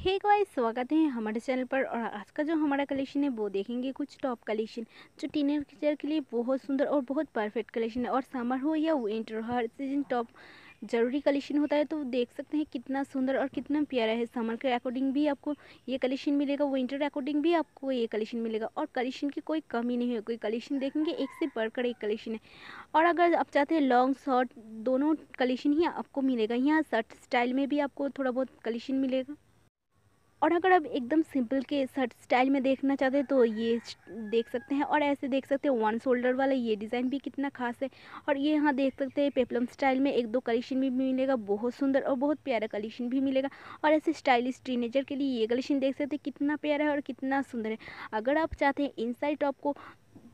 Hey guys स्वागत है हमारे चैनल पर और आज का जो हमारा कलेक्शन है, वो देखेंगे कुछ टॉप कलेक्शन जो टीनेजर के लिए बहुत सुंदर और बहुत परफेक्ट कलेक्शन है। और समर हो या विंटर हर सीज़न टॉप ज़रूरी कलेक्शन होता है तो देख सकते हैं कितना सुंदर और कितना प्यारा है। समर के अकॉर्डिंग भी आपको ये कलेक्शन मिलेगा विंटर अकॉर्डिंग भी आपको ये कलेक्शन मिलेगा। और कलेक्शन की कोई कमी नहीं है, कोई कलेक्शन देखेंगे, एक से बढ़कर एक कलेक्शन है। और अगर आप चाहते हैं लॉन्ग शॉर्ट दोनों कलेक्शन ही आपको मिलेगा, यहाँ शर्ट स्टाइल में भी आपको थोड़ा बहुत कलेक्शन मिलेगा। और अगर आप एकदम सिंपल के शर्ट स्टाइल में देखना चाहते हैं तो ये देख सकते हैं। और ऐसे देख सकते हैं, वन शोल्डर वाला ये डिज़ाइन भी कितना खास है। और ये यहाँ देख सकते हैं, पेपलम स्टाइल में एक दो कलेक्शन भी मिलेगा, बहुत सुंदर और बहुत प्यारा कलेक्शन भी मिलेगा। और ऐसे स्टाइलिश टीनेजर के लिए ये कलेक्शन देख सकते हैं, कितना प्यारा है और कितना सुंदर है। अगर आप चाहते हैं इन टॉप को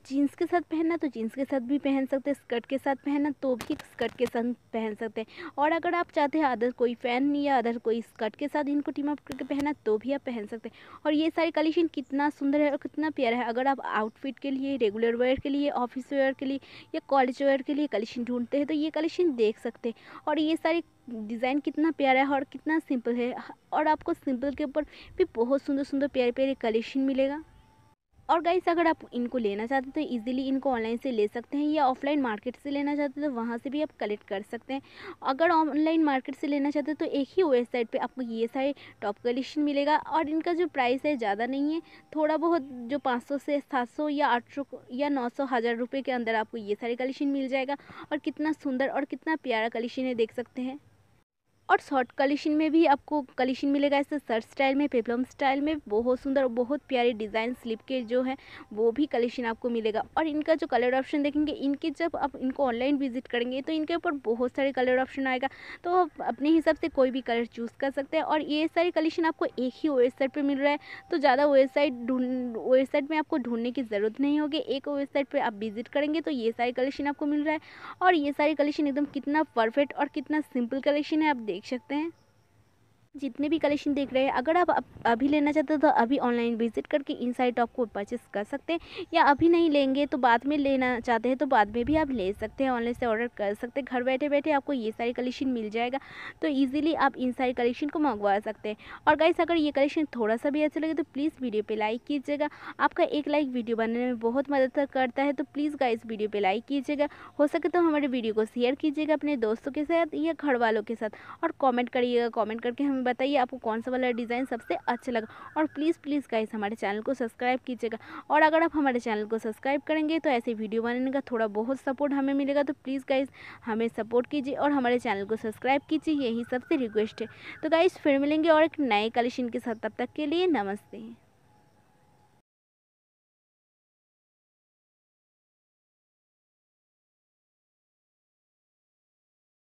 जीन्स के साथ पहनना तो जीन्स के साथ भी पहन सकते हैं, स्कर्ट के साथ पहनना तो भी स्कर्ट के साथ पहन सकते हैं। और अगर आप चाहते हैं अदर कोई फ़ैन या अदर कोई स्कर्ट के साथ इनको टीम अप करके पहनना तो भी आप पहन सकते हैं। और ये सारी कलेक्शन कितना सुंदर है और कितना प्यारा है। अगर आप आउटफिट के लिए, रेगुलर वेयर के लिए, ऑफ़िस वेयर के लिए या कॉलेज वेयर के लिए कलेक्शन ढूंढते हैं तो ये कलेक्शन देख सकते हैं। और ये सारी डिज़ाइन कितना प्यारा है और कितना सिंपल है। और आपको सिंपल के ऊपर भी बहुत सुंदर सुंदर प्यारे प्यारे कलेक्शन मिलेगा। और गाइस अगर आप इनको लेना चाहते तो इजीली इनको ऑनलाइन से ले सकते हैं या ऑफलाइन मार्केट से लेना चाहते तो वहाँ से भी आप कलेक्ट कर सकते हैं। अगर ऑनलाइन मार्केट से लेना चाहते तो एक ही वेबसाइट पे आपको ये सारे टॉप कलेक्शन मिलेगा और इनका जो प्राइस है ज़्यादा नहीं है। थोड़ा बहुत जो पाँच सौ से सात सौ या आठ सौ या नौ सौ, हज़ार रुपये के अंदर आपको ये सारे कलेक्शन मिल जाएगा। और कितना सुंदर और कितना प्यारा कलेक्शन है, देख सकते हैं। और शॉर्ट कलेक्शन में भी आपको कलेक्शन मिलेगा ऐसे शर्ट स्टाइल में पेपलम स्टाइल में, बहुत सुंदर और बहुत प्यारे डिज़ाइन स्लिप के जो है, वो भी कलेक्शन आपको मिलेगा। और इनका जो कलर ऑप्शन देखेंगे, इनके जब आप इनको ऑनलाइन विज़िट करेंगे तो इनके ऊपर बहुत सारे कलर ऑप्शन आएगा। तो आप अपने हिसाब से कोई भी कलर चूज़ कर सकते हैं और ये सारी कलेक्शन आपको एक ही वेबसाइट पर मिल रहा है। तो ज़्यादा वेबसाइट ढूंढ वेबसाइट में आपको ढूँढने की ज़रूरत नहीं होगी। एक वेबसाइट पर आप विज़िट करेंगे तो ये सारी कलेक्शन आपको मिल रहा है। और ये सारी कलेक्शन एकदम कितना परफेक्ट और कितना सिंपल कलेक्शन है, आप देख सकते हैं। जितने भी कलेक्शन देख रहे हैं, अगर आप अभी लेना चाहते हो तो अभी ऑनलाइन विज़िट करके इन साइड टॉप को परचेस कर सकते हैं, या अभी नहीं लेंगे तो बाद में लेना चाहते हैं तो बाद में भी आप ले सकते हैं ऑनलाइन से ऑर्डर कर सकते हैं, घर बैठे बैठे आपको ये सारी कलेक्शन मिल जाएगा तो ईजिली आप इन सारी कलेक्शन को मंगवा सकते हैं। और गाइस अगर ये कलेक्शन थोड़ा सा भी अच्छा लगे तो प्लीज़ वीडियो पर लाइक कीजिएगा, आपका एक लाइक वीडियो बनाने में बहुत मदद करता है तो प्लीज़ गाइस वीडियो पर लाइक कीजिएगा, हो सके तो हमारे वीडियो को शेयर कीजिएगा अपने दोस्तों के साथ या घर वालों के साथ, और कॉमेंट करिएगा कॉमेंट करके हमें बताइए आपको कौन सा वाला डिज़ाइन सबसे अच्छा लगा। और प्लीज़ प्लीज़ गाइस हमारे चैनल को सब्सक्राइब कीजिएगा। और अगर आप हमारे चैनल को सब्सक्राइब करेंगे तो ऐसे वीडियो बनाने का थोड़ा बहुत सपोर्ट हमें मिलेगा। तो प्लीज़ गाइस हमें सपोर्ट कीजिए और हमारे चैनल को सब्सक्राइब कीजिए, यही सबसे रिक्वेस्ट है। तो गाइस फिर मिलेंगे और एक नए कलेक्शन के साथ, तब तक के लिए नमस्ते।